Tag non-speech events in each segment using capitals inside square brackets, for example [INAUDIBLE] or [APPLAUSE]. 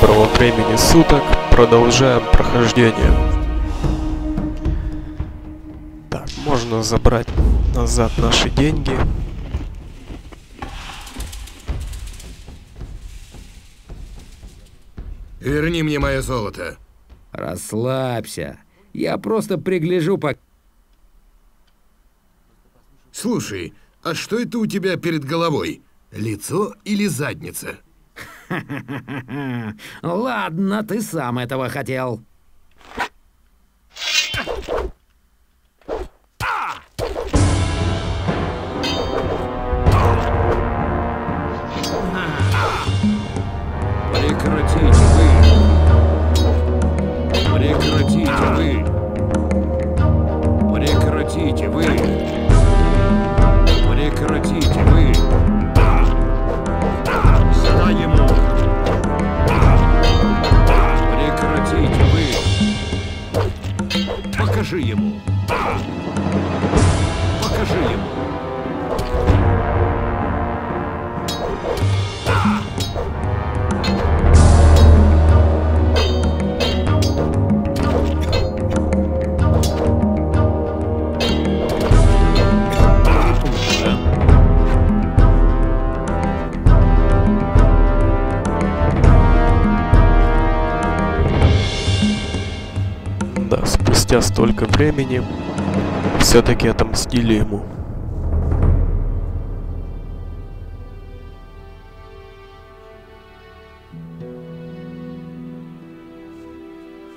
доброго времени суток. Продолжаем прохождение. Так, можно забрать назад наши деньги. Верни мне мое золото. Расслабься. Я просто пригляжу по... Слушай, а что это у тебя перед головой? Лицо или задница? [LAUGHS] Ладно, ты сам этого хотел. Прекратите вы! Прекратите вы! Прекратите вы! Прекратите вы! Покажи ему! Спустя столько времени все-таки отомстили ему.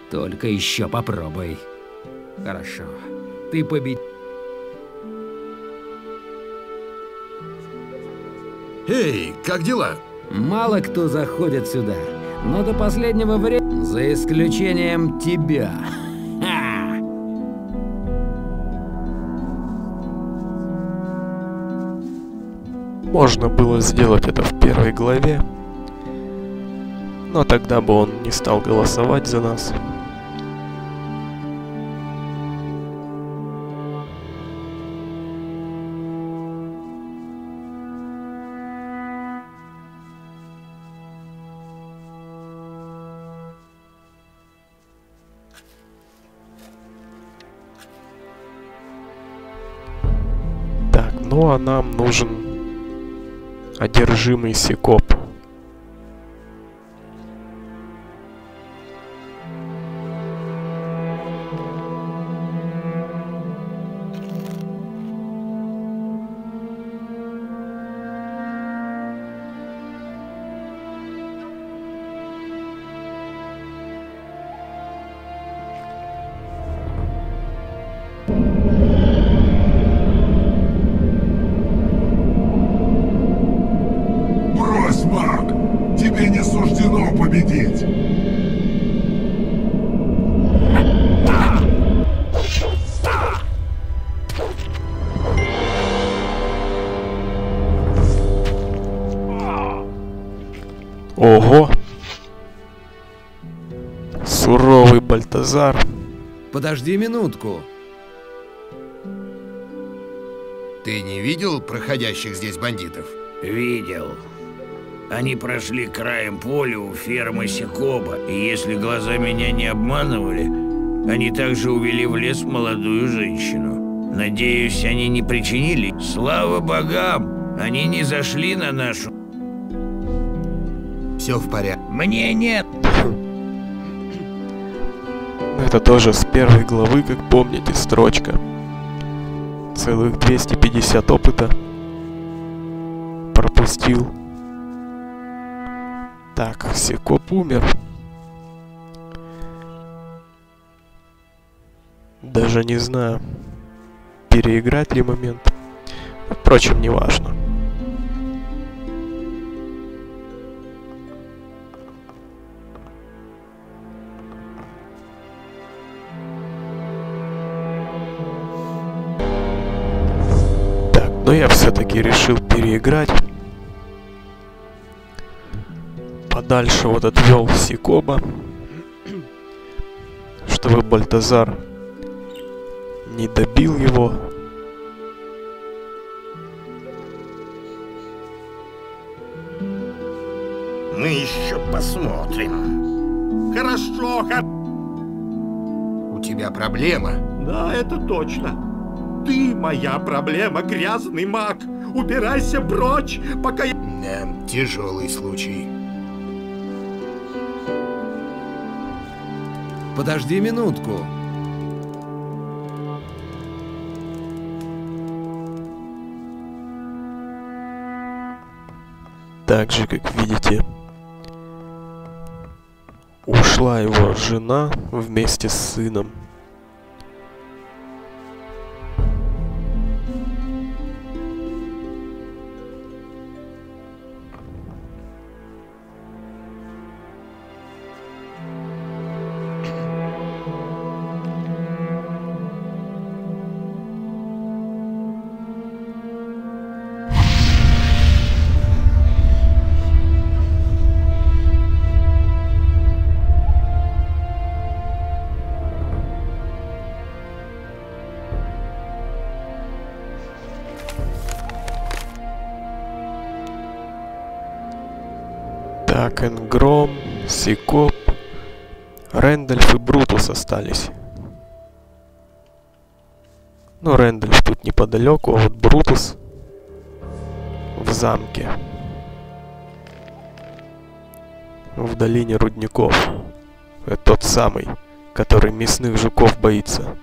Только еще попробуй. Хорошо. Ты побед... Эй, как дела? Мало кто заходит сюда, но до последнего времени, за исключением тебя. Можно было сделать это в первой главе, но тогда бы он не стал голосовать за нас. Так, ну а нам нужен одержимый Секоп. Бальтазар. Подожди минутку. Ты не видел проходящих здесь бандитов? Видел. Они прошли краем поля у фермы Секоба, и если глаза меня не обманывали, они также увели в лес молодую женщину. Надеюсь, они не причинили. Слава богам, они не зашли на нашу. Все в порядке. Мне нет. Это тоже с первой главы, как помните, строчка. Целых 250 опыта. Пропустил. Так, Секоп умер. Даже не знаю, переиграть ли момент. Впрочем, не важно. Все-таки решил переиграть. Подальше вот отвел Сикоба, чтобы Бальтазар не добил его. Мы еще посмотрим. Хорошо, хор... У тебя проблема. Да, это точно. Ты моя проблема, грязный маг. Убирайся прочь, пока я... Да, тяжелый случай. Подожди минутку. Так же, как видите, ушла его жена вместе с сыном. Так, Энгром, Сикоб, Рэндальф и Брутус остались. Ну, Рэндальф тут неподалеку, а вот Брутус в замке. В долине рудников. Это тот самый, который мясных жуков боится.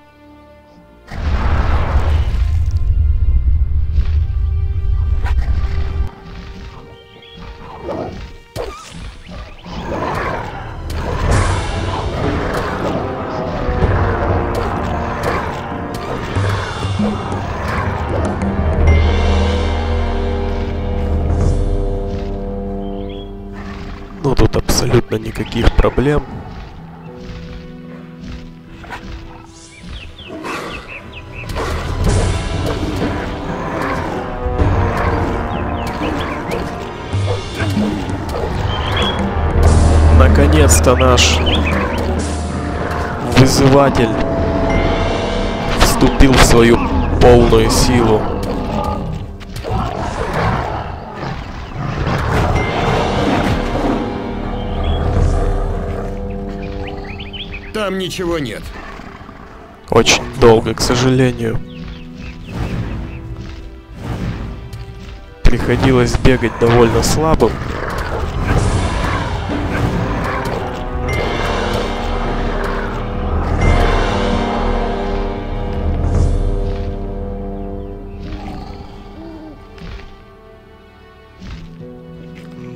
Никаких проблем. Наконец-то наш вызыватель вступил в свою полную силу. Там ничего нет. Очень долго, к сожалению. Приходилось бегать довольно слабым.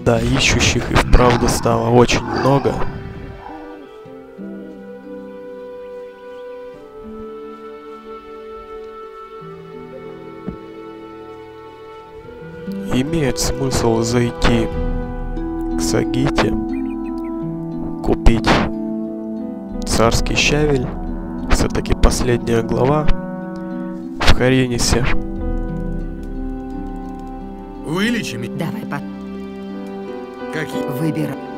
Да, ищущих и вправду стало очень много. Имеет смысл зайти к Сагите, купить царский щавель, все-таки последняя глава в Харинисе. Вылечи меня. Давай, по... Какие? выбирай.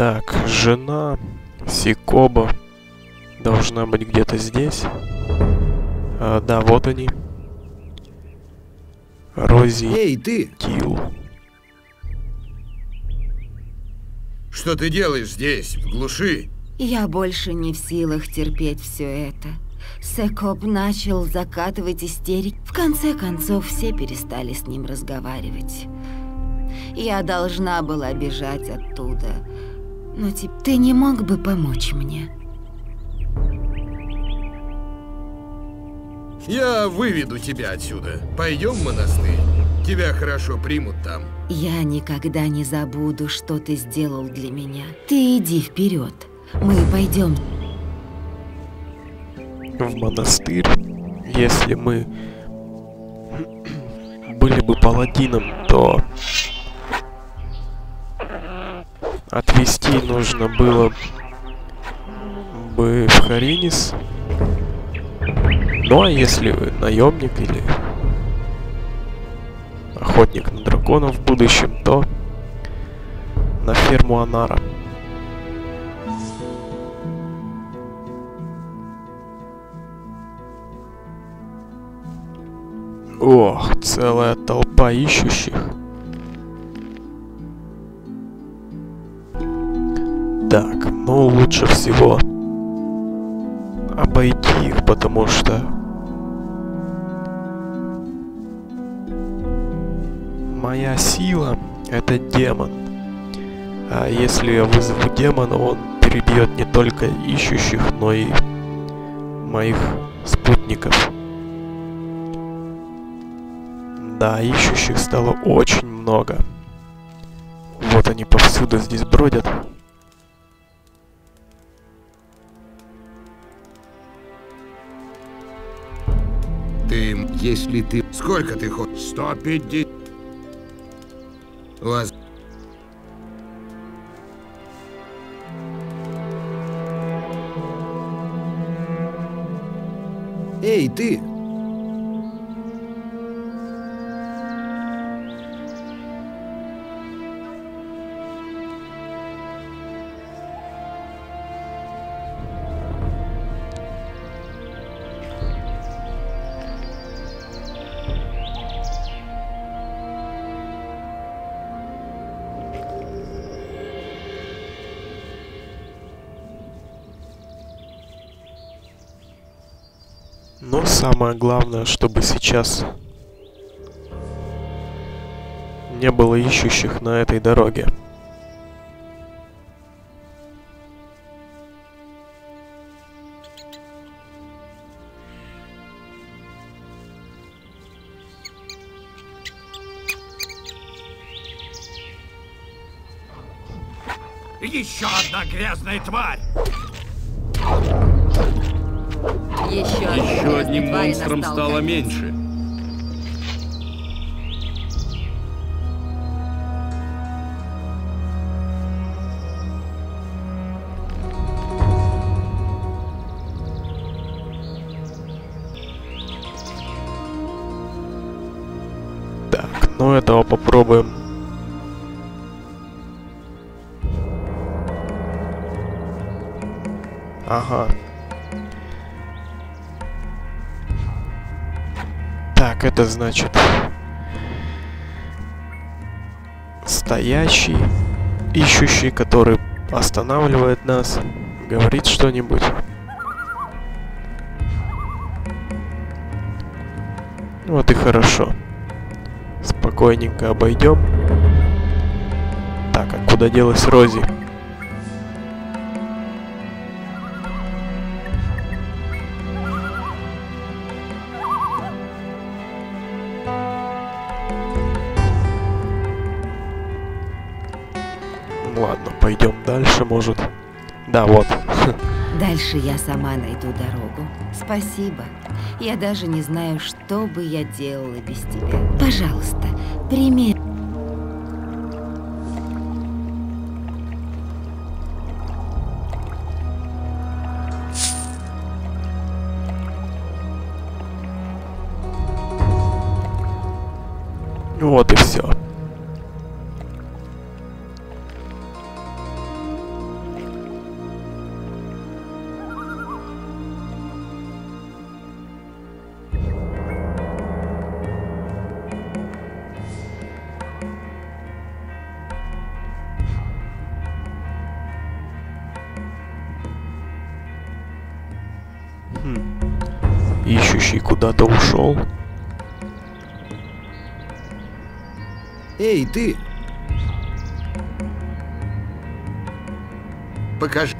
Так, жена Сикоба должна быть где-то здесь. А, да, вот они. Рози Эй, ты! Килл. Что ты делаешь здесь, в глуши? Я больше не в силах терпеть все это. Секоп начал закатывать истерик. В конце концов, все перестали с ним разговаривать. Я должна была бежать оттуда. Но ты, ты не мог бы помочь мне? Я выведу тебя отсюда. Пойдем в монастырь. Тебя хорошо примут там. Я никогда не забуду, что ты сделал для меня. Ты иди вперед. Мы пойдем. в монастырь, если мы были бы паладином, то отвести нужно было бы в Харинис. Ну а если вы наемник или охотник на драконов в будущем, то на ферму Анара. Ох, целая толпа ищущих. Так, ну лучше всего обойти их, потому что моя сила это демон. А если я вызову демона, он перебьет не только ищущих, но и моих спутников. Да, ищущих стало очень много. Вот они повсюду здесь бродят. Если ты... Сколько ты хочешь? 150. Вас... Эй, ты! Самое главное, чтобы сейчас не было ищущих на этой дороге. Еще одна грязная тварь! Еще, Еще одним монстром стало меньше. Так, ну этого попробуем. Это значит... Стоящий, ищущий, который останавливает нас, говорит что-нибудь. Вот и хорошо. Спокойненько обойдем. Так, а куда делась Рози? Дальше, может. Да, вот. Дальше я сама найду дорогу. Спасибо. Я даже не знаю, что бы я делала без тебя. Пожалуйста, прими. Ищущий куда-то ушел. Эй, ты! Покажи.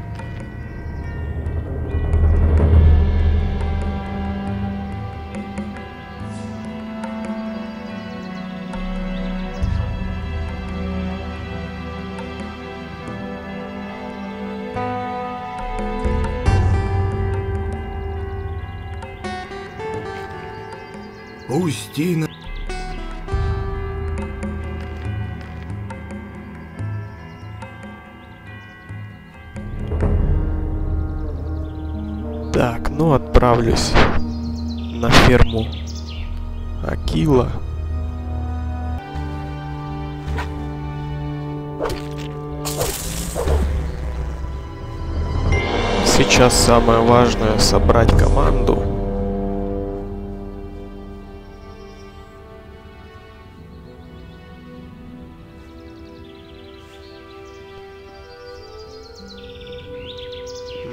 Устина. Так, ну отправлюсь на ферму Акила. Сейчас самое важное собрать команду.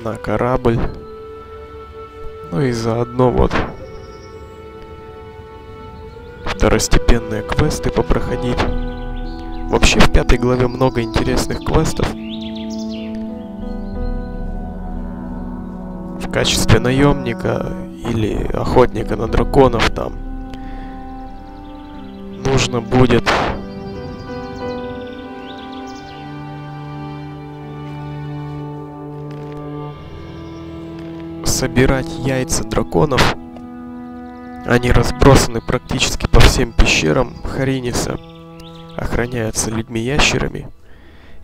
На корабль. Ну и заодно вот второстепенные квесты попроходить. Вообще в пятой главе много интересных квестов. В качестве наемника или охотника на драконов там нужно будет собирать яйца драконов. Они разбросаны практически по всем пещерам Хариниса, охраняются людьми-ящерами,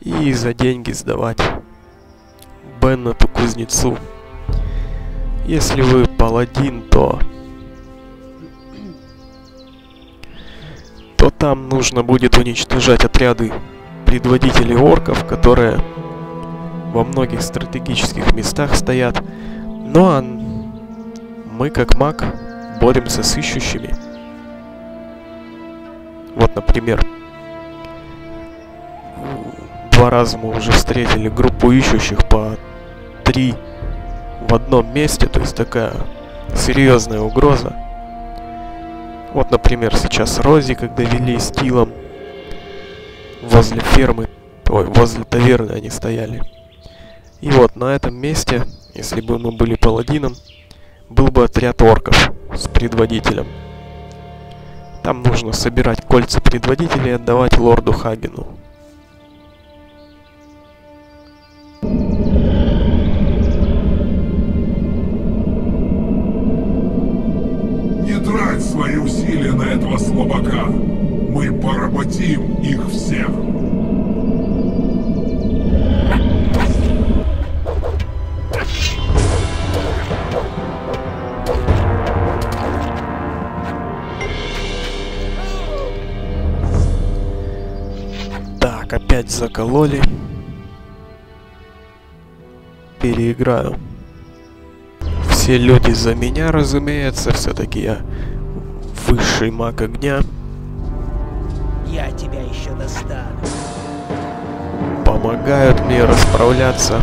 и за деньги сдавать Беннету кузнецу. Если вы паладин, то то там нужно будет уничтожать отряды предводителей орков, которые во многих стратегических местах стоят ну а мы, как маг, боремся с ищущими. Вот, например, два раза мы уже встретили группу ищущих по три в одном месте, то есть такая серьезная угроза. Вот, например, сейчас Рози, когда вели с Тилом возле фермы, ой, возле таверны они стояли. И вот на этом месте если бы мы были паладином, был бы отряд орков с предводителем. Там нужно собирать кольца предводителя и отдавать лорду Хагену. Не трать свои усилия на этого слабака. Мы поработим их всех. Закололи. Переиграю. Все люди за меня, разумеется, все-таки я высший маг огня. Я тебя еще достану. Помогают мне расправляться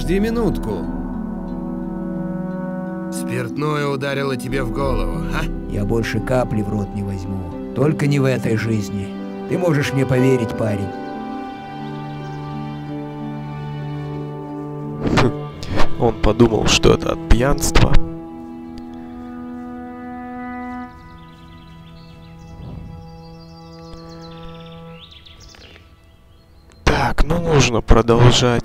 Подожди минутку. Спиртное ударило тебе в голову, а? Я больше капли в рот не возьму. Только не в этой жизни. Ты можешь мне поверить, парень. Он подумал, что это от пьянства. Так, ну нужно продолжать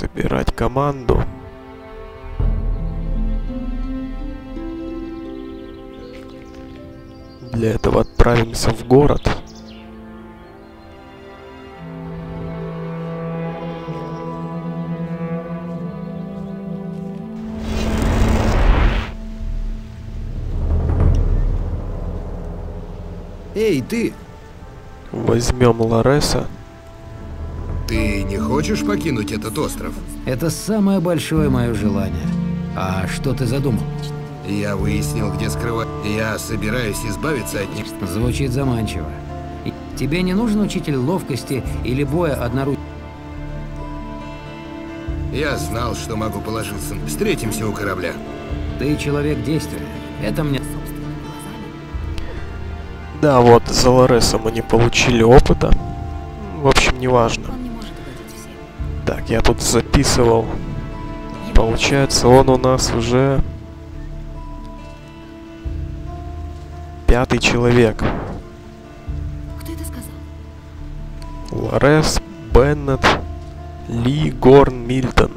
собирать команду. для этого отправимся в город. Эй, ты! Возьмем Лареса. Ты хочешь покинуть этот остров? Это самое большое мое желание. А что ты задумал? Я выяснил, где скрывать. Я собираюсь избавиться от них. Звучит заманчиво. Тебе не нужен учитель ловкости или боя одноручно? Я знал, что могу положиться. Встретимся у корабля. Ты человек действия. Это мне... Да, вот, за Лареса мы не получили опыта. В общем, неважно. Я тут записывал. Получается, он у нас уже... Пятый человек. Кто это сказал? Ларес, Беннет, Ли, Горн, Мильтон.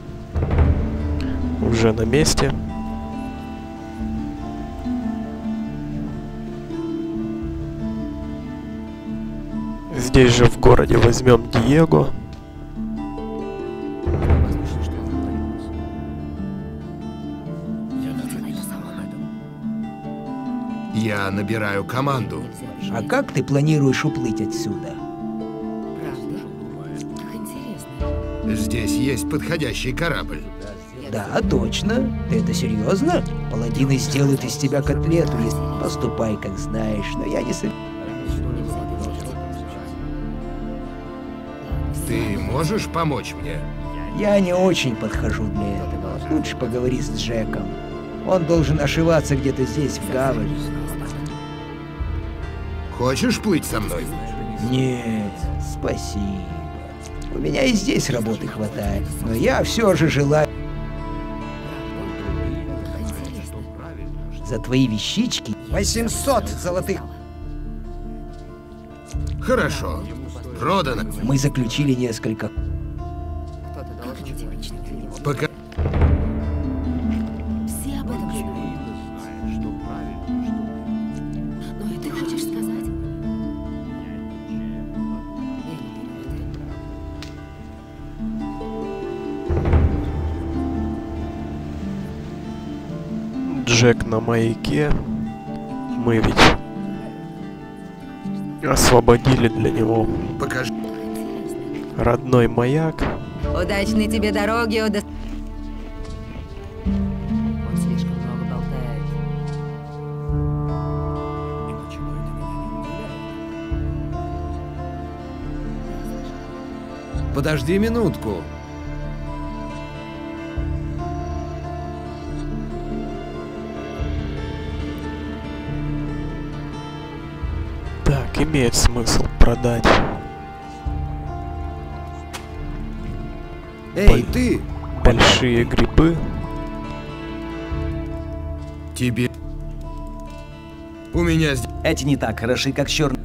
Уже на месте. Здесь же в городе возьмем Диего. Я набираю команду. А как ты планируешь уплыть отсюда? Правда? Как интересно. Здесь есть подходящий корабль. Да, точно. Ты это серьезно? Паладины сделают из тебя котлету, если поступай, как знаешь, но я не. Ты можешь помочь мне? Я не очень подхожу для этого. Лучше поговори с Джеком. Он должен ошиваться где-то здесь, в гавани. Хочешь плыть со мной? Нет, спасибо. У меня и здесь работы хватает, но я все же желаю... За твои вещички 800 золотых. Хорошо. Продано. Мы заключили несколько... Джек на маяке. Мы ведь освободили для него Покажи. родной маяк. Удачной тебе дороги, Ода... Он слишком много болтает. Подожди минутку. Так, имеет смысл продать. Эй, ты! Большие грибы. Тебе... У меня здесь... Эти не так хороши, как черные.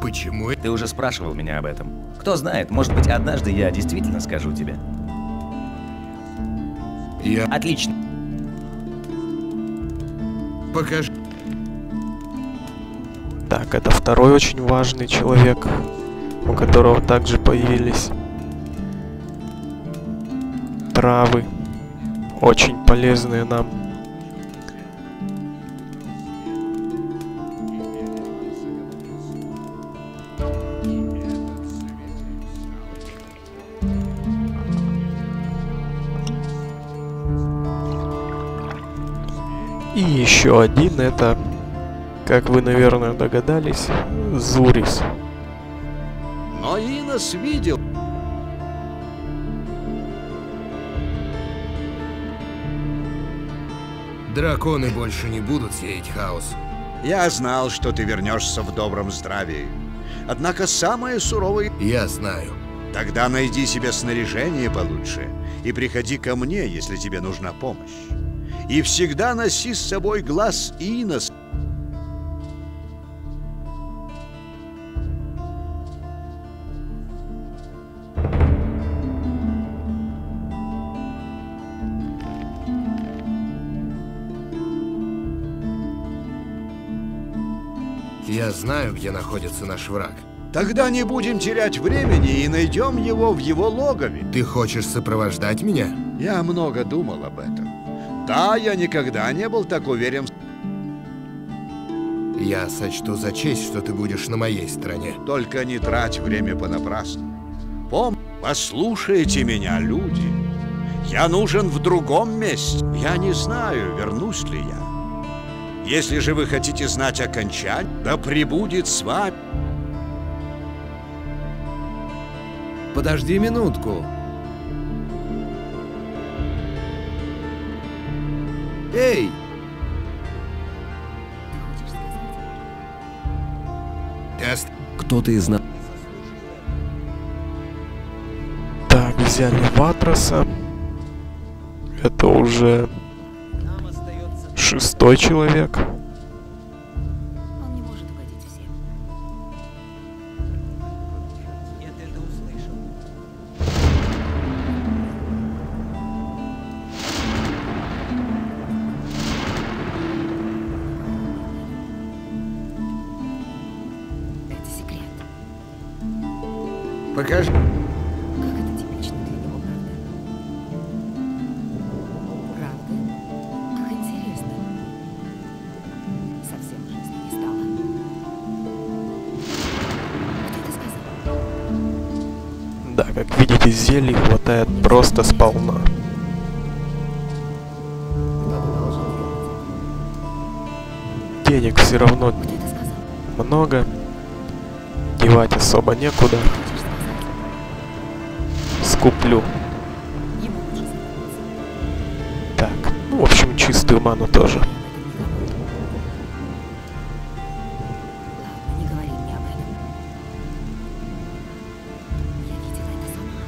Почему? Ты уже спрашивал меня об этом. Кто знает, может быть, однажды я действительно скажу тебе. Я... Отлично. Покажи. Так, это второй очень важный человек, у которого также появились травы, очень полезные нам. И еще один это, как вы, наверное, догадались, Зурис. Но Инос видел. Драконы больше не будут сеять хаос. Я знал, что ты вернешься в добром здравии. Однако самое суровое... Я знаю. Тогда найди себе снаряжение получше и приходи ко мне, если тебе нужна помощь и всегда носи с собой глаз Инос. Я знаю, где находится наш враг. Тогда не будем терять времени и найдем его в его логове. Ты хочешь сопровождать меня? Я много думал об этом. Да, я никогда не был так уверен. Я сочту за честь, что ты будешь на моей стороне. Только не трать время понапрасну. Пом, послушайте меня, люди. Я нужен в другом месте. Я не знаю, вернусь ли я. Если же вы хотите знать окончание, да пребудет с вами. Подожди минутку. Эй! Тест. Кто-то из нас... Так, взяли Ватроса. Это уже шестой человек. Покажи. Как это типично для него, правда? Правда? Как интересно. Совсем жизни не стало. Кто это сказал? Да, как видите, зелий хватает просто сполна. Денег все равно много. Девать особо некуда. Задуматься. Так, ну, в общем, чистую ману тоже. Ладно, не говори мне об этом. Я видела это сама.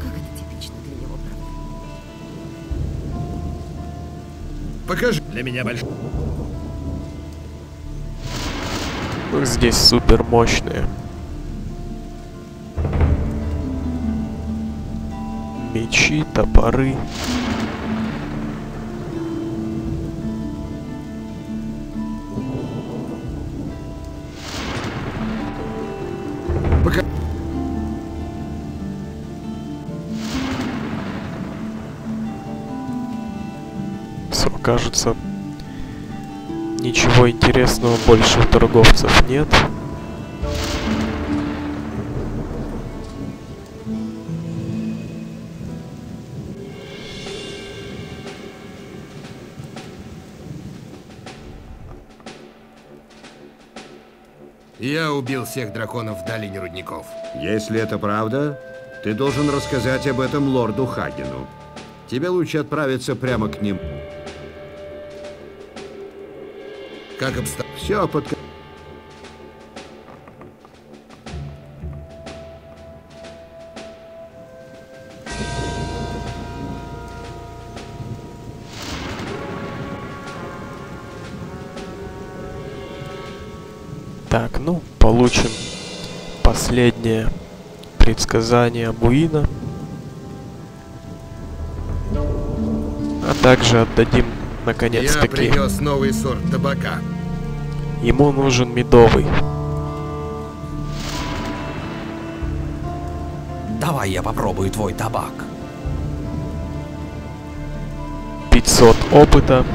Как это типично для него, правда? Покажи. Для меня большой. Ну, здесь супер мощные. Мечи, топоры. Пока... Все, кажется, ничего интересного больше у торговцев нет. Убил всех драконов в долине рудников. Если это правда, ты должен рассказать об этом лорду Хагену. Тебе лучше отправиться прямо к ним. Как обстоят? Все под... последнее предсказание Буина. А также отдадим, Я наконец-таки, привез новый сорт табака. ему нужен медовый. Давай я попробую твой табак. 500 опыта.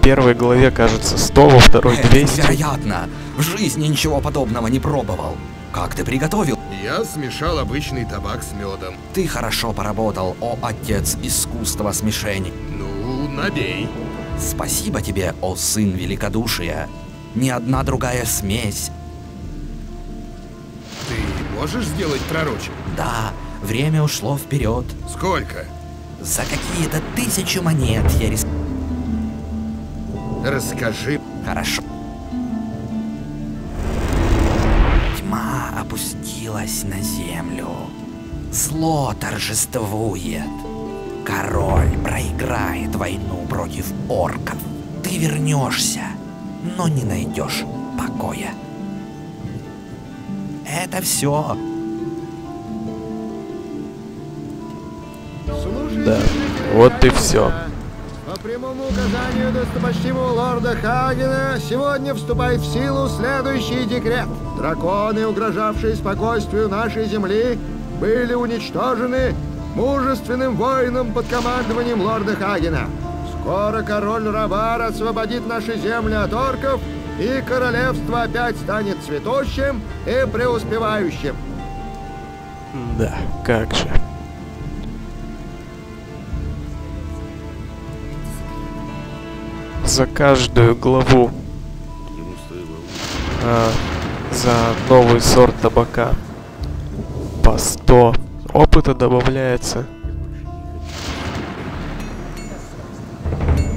В первой главе, кажется, 100, во второй Это 200. невероятно! В жизни ничего подобного не пробовал. Как ты приготовил? Я смешал обычный табак с медом. Ты хорошо поработал, о отец искусства смешений. Ну, набей. Спасибо тебе, о сын великодушия. Ни одна другая смесь. Ты можешь сделать пророчек? Да, время ушло вперед. Сколько? За какие-то тысячи монет я рис... Расскажи. Хорошо. Тьма опустилась на землю. Зло торжествует. Король проиграет войну против орков. Ты вернешься, но не найдешь покоя. Это все. Да, вот и все. По прямому указанию достопочтимого лорда Хагена сегодня вступает в силу следующий декрет. Драконы, угрожавшие спокойствию нашей земли, были уничтожены мужественным воином под командованием лорда Хагена. Скоро король Равар освободит наши земли от орков, и королевство опять станет цветущим и преуспевающим. Да, как же. За каждую главу а, за новый сорт табака по 100 опыта добавляется.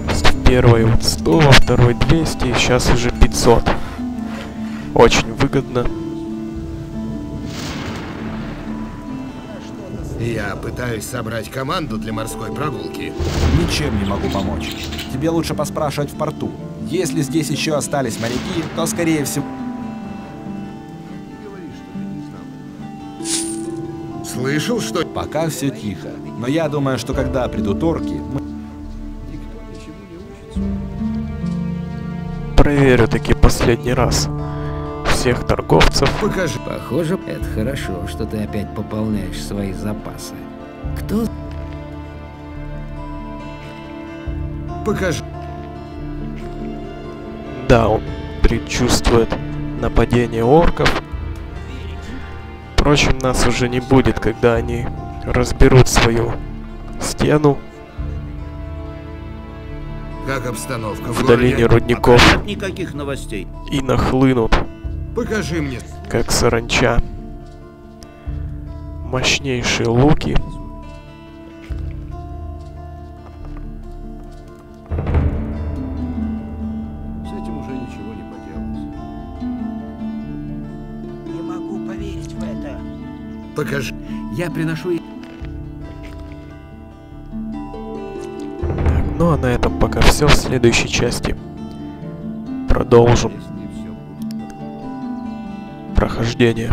В первой вот 100, во второй 200, и сейчас уже 500. Очень выгодно. Я пытаюсь собрать команду для морской прогулки. Ничем не могу помочь. Тебе лучше поспрашивать в порту. Если здесь еще остались моряки, то скорее всего... Слышал, что... Пока все тихо. Но я думаю, что когда придут орки, мы... Проверю таки последний раз всех торговцев. Покажи. Похоже, это хорошо, что ты опять пополняешь свои запасы. Кто... Покажи. Да, он предчувствует нападение орков. Впрочем, нас уже не будет, когда они разберут свою стену Как обстановка в долине рудников Нет никаких новостей. и нахлынут, Покажи мне. как саранча. Мощнейшие луки. С этим уже ничего не поделать. Не могу поверить в это. Покажи. Я приношу... Так, ну а на этом пока все. В следующей части продолжим прохождение.